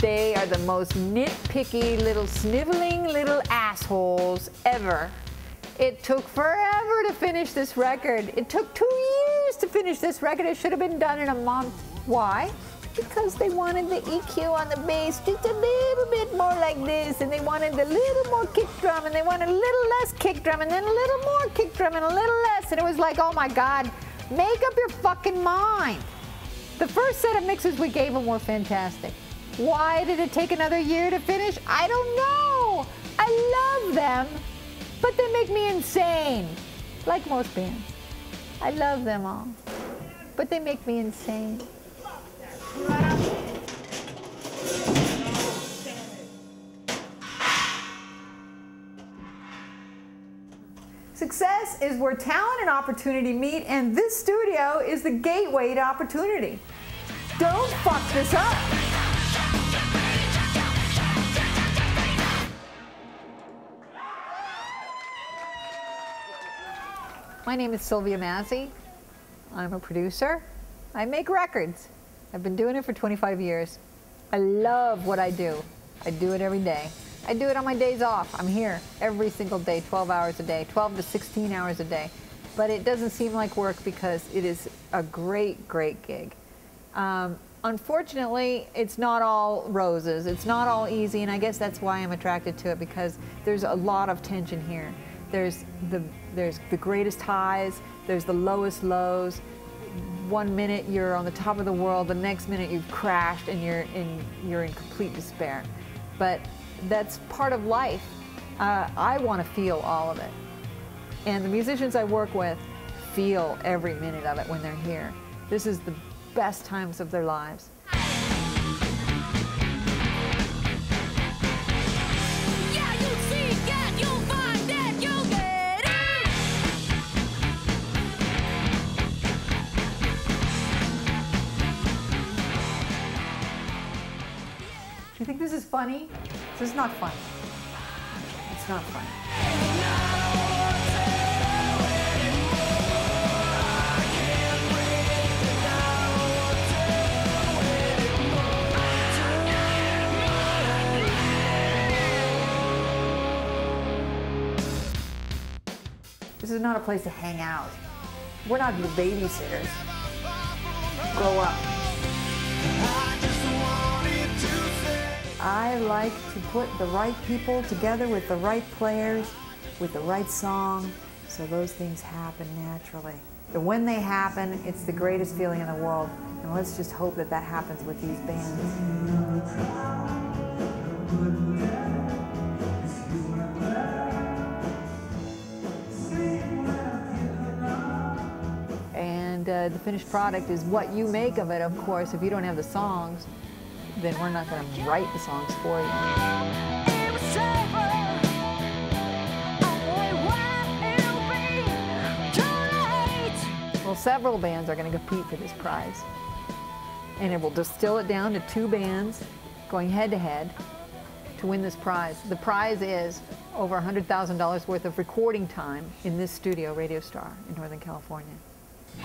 They are the most nitpicky little sniveling little assholes ever. It took forever to finish this record. It took two years to finish this record. It should have been done in a month. Why? Because they wanted the EQ on the bass just a little bit more like this, and they wanted a little more kick drum, and they wanted a little less kick drum, and then a little more kick drum, and a little less. And it was like, oh my God, make up your fucking mind. The first set of mixes we gave them were fantastic. Why did it take another year to finish? I don't know. I love them, but they make me insane, like most bands. I love them all, but they make me insane. Success is where talent and opportunity meet, and this studio is the gateway to opportunity. Don't fuck this up. My name is Sylvia Massy. I'm a producer. I make records. I've been doing it for 25 years. I love what I do. I do it every day. I do it on my days off. I'm here every single day, 12 hours a day, 12 to 16 hours a day. But it doesn't seem like work because it is a great, great gig. Um, unfortunately, it's not all roses. It's not all easy, and I guess that's why I'm attracted to it because there's a lot of tension here. There's the, there's the greatest highs, there's the lowest lows. One minute you're on the top of the world, the next minute you've crashed and you're in, you're in complete despair. But that's part of life. Uh, I want to feel all of it. And the musicians I work with feel every minute of it when they're here. This is the best times of their lives. Do you think this is funny? This is not funny. It's not funny. This is not a place to hang out. We're not babysitters. Grow up. I like to put the right people together with the right players, with the right song, so those things happen naturally. And when they happen, it's the greatest feeling in the world. And let's just hope that that happens with these bands. And uh, the finished product is what you make of it, of course. If you don't have the songs, then we're not going to write the songs for you. Well, several bands are going to compete for this prize. And it will distill it down to two bands going head to head to win this prize. The prize is over $100,000 worth of recording time in this studio, Radio Star, in Northern California.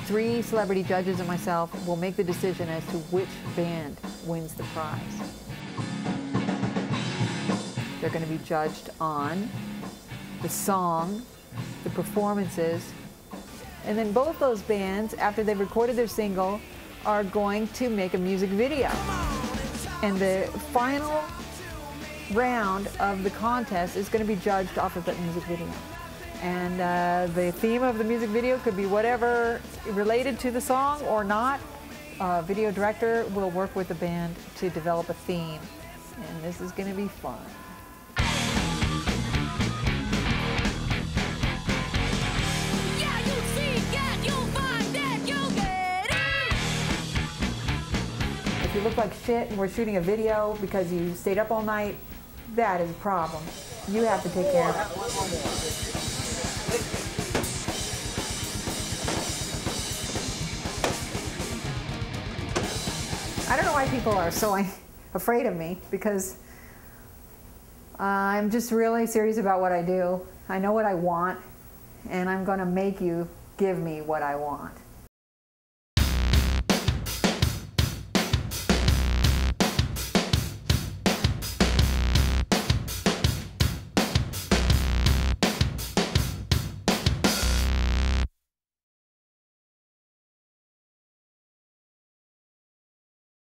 Three celebrity judges and myself will make the decision as to which band wins the prize. They're going to be judged on the song, the performances, and then both those bands, after they've recorded their single, are going to make a music video. And the final round of the contest is going to be judged off of that music video. And uh, the theme of the music video could be whatever related to the song or not. Uh, video director will work with the band to develop a theme. And this is going to be fun. Yeah, you seek it, you find it, you get it. If you look like shit and we're shooting a video because you stayed up all night, that is a problem. You have to take care of it. I don't know why people are so afraid of me because I'm just really serious about what I do. I know what I want, and I'm going to make you give me what I want.